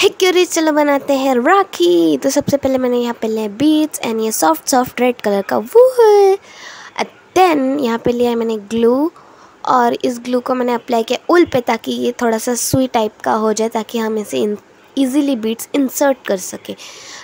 है क्योरी चलो बनाते हैं राखी। तो सबसे पहले मैंने यहाँ पे लिया बीट्स एंड ये सॉफ्ट सॉफ्ट रेड कलर का वूल देन यहाँ पे लिया है मैंने ग्लू और इस ग्लू को मैंने अप्लाई किया उल पे ताकि ये थोड़ा सा सुई टाइप का हो जाए, ताकि हम इसे ईज़िली बीड्स इंसर्ट कर सके।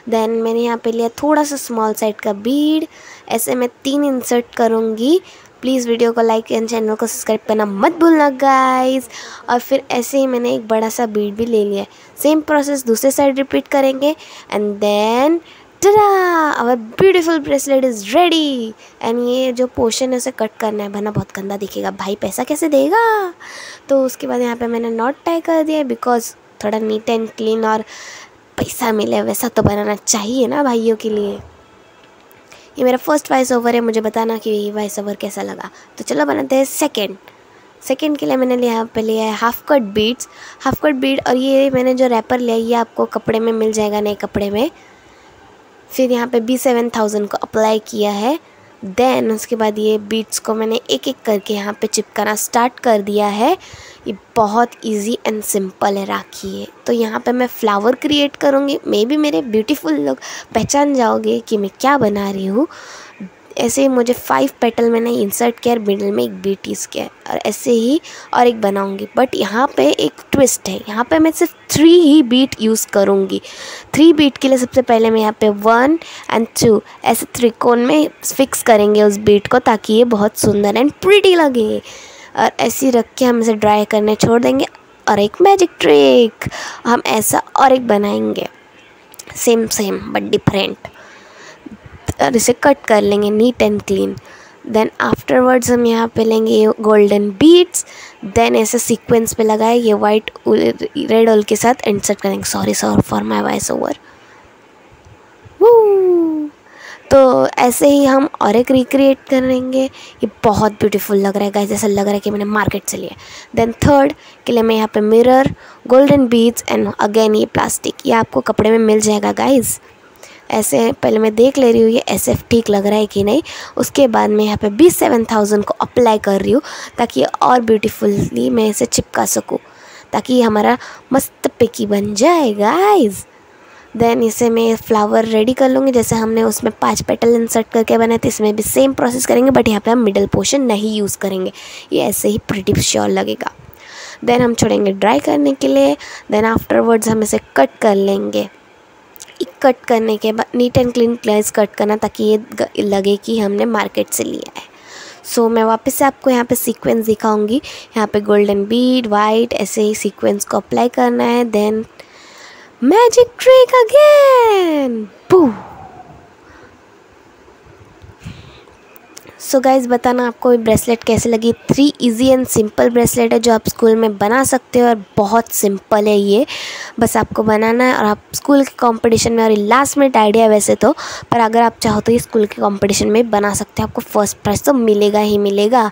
देन मैंने यहाँ पे लिया थोड़ा सा स्मॉल साइड का बीड ऐसे मैं तीन इंसर्ट करूँगी। प्लीज़ वीडियो को लाइक एंड चैनल को सब्सक्राइब करना मत भूलना गाइस और फिर ऐसे ही मैंने एक बड़ा सा बीट भी ले लिया सेम प्रोसेस दूसरे साइड रिपीट करेंगे and then tada our beautiful bracelet is ready and ये जो पोर्शन है, उसे कट करना है। बना बहुत गंदा दिखेगा। भाई, पैसा कैसे देगा? तो उसके बाद यहाँ पे मैंने नॉट टाई कर दिया बिकॉज़ थोड़ा नीट एंड क्लीन और पैसा मिले, वैसा तो बनाना चाहिए ना भाइयों के लिए। ये मेरा फ़र्स्ट वॉइस ओवर है, मुझे बताना कि वॉइस ओवर कैसा लगा। तो चलो बनाते हैं सेकेंड सेकेंड के लिए मैंने लिया पे लिया है half cut beads half cut bead और ये मैंने जो रैपर लिया, ये आपको कपड़े में मिल जाएगा नए कपड़े में। फिर यहाँ पे बी सेवन थाउज़ेंड को अप्लाई किया है। देन उसके बाद ये बीट्स को मैंने एक एक करके यहाँ पे चिपकाना स्टार्ट कर दिया है। ये बहुत इजी एंड सिंपल है राखी है तो यहाँ पे मैं फ्लावर क्रिएट करूँगी। मे भी मेरे ब्यूटीफुल लोग पहचान जाओगे कि मैं क्या बना रही हूँ। ऐसे ही मुझे फाइव पेटल मैंने इंसर्ट किया और मिडल में एक बीटीज किया और ऐसे ही और एक बनाऊँगी। बट यहाँ पे एक ट्विस्ट है। यहाँ पे मैं सिर्फ़ थ्री ही बीट यूज़ करूँगी। थ्री बीट के लिए सबसे पहले मैं यहाँ पे वन एंड टू ऐसे त्रिकोण में फिक्स करेंगे उस बीट को ताकि ये बहुत सुंदर एंड प्रिटी लगे। और ऐसे रख के हम इसे ड्राई करने छोड़ देंगे। और एक मैजिक ट्रिक हम ऐसा और एक बनाएँगे। सेम सेम बट डिफरेंट और इसे कट कर लेंगे neat and clean then afterwards हम यहाँ पे लेंगे ये गोल्डन बीट्स देन ऐसे सीक्वेंस पे लगाए, ये वाइट रेड ऑल के साथ इंसर्ट करेंगे. Sorry sorry for my voice over तो ऐसे ही हम और एक रिक्रिएट करेंगे. ये बहुत ब्यूटीफुल लग रहा है गाइस जैसा लग रहा है कि मैंने मार्केट से लिया. देन थर्ड के लिए मैं यहाँ पे mirror golden beads and again ये प्लास्टिक ये आपको कपड़े में मिल जाएगा गाइज़ ऐसे पहले मैं देख ले रही हूँ, ये एस एफ़ ठीक लग रहा है कि नहीं। उसके बाद मैं यहाँ पे बीस सेवन थाउज़ेंड को अप्लाई कर रही हूँ, ताकि और ब्यूटीफुली मैं इसे चिपका सकूँ, ताकि हमारा मस्त पिकी बन जाए गाइस देन इसे मैं फ्लावर रेडी कर लूँगी, जैसे हमने उसमें पाँच पेटल इंसर्ट करके बनाए थे, इसमें भी सेम प्रोसेस करेंगे बट यहाँ पे हम मिडल पोर्शन नहीं यूज़ करेंगे। ये ऐसे ही प्रिटी श्योर लगेगा। देन हम छोड़ेंगे ड्राई करने के लिए देन आफ्टरवर्ड्स हम इसे कट कर लेंगे। कट करने के बाद नीट एंड क्लीन क्लाइज कट करना ताकि ये लगे कि हमने मार्केट से लिया है। सो so, मैं वापस से आपको यहाँ पे सीक्वेंस दिखाऊँगी। यहाँ पे गोल्डन बीड वाइट ऐसे ही सीक्वेंस को अप्लाई करना है देन मैजिक ट्रिक अगेन पू सो गाइज़ बताना आपको ये ब्रेसलेट कैसे लगी? Three easy and simple bracelet है जो आप स्कूल में बना सकते हो और बहुत सिंपल है ये। बस आपको बनाना है और आप स्कूल के कंपटीशन में, और लास्ट मिनट आइडिया वैसे तो पर अगर आप चाहो तो ये स्कूल के कंपटीशन में बना सकते हो। आपको फ़र्स्ट प्राइज़ तो मिलेगा ही मिलेगा।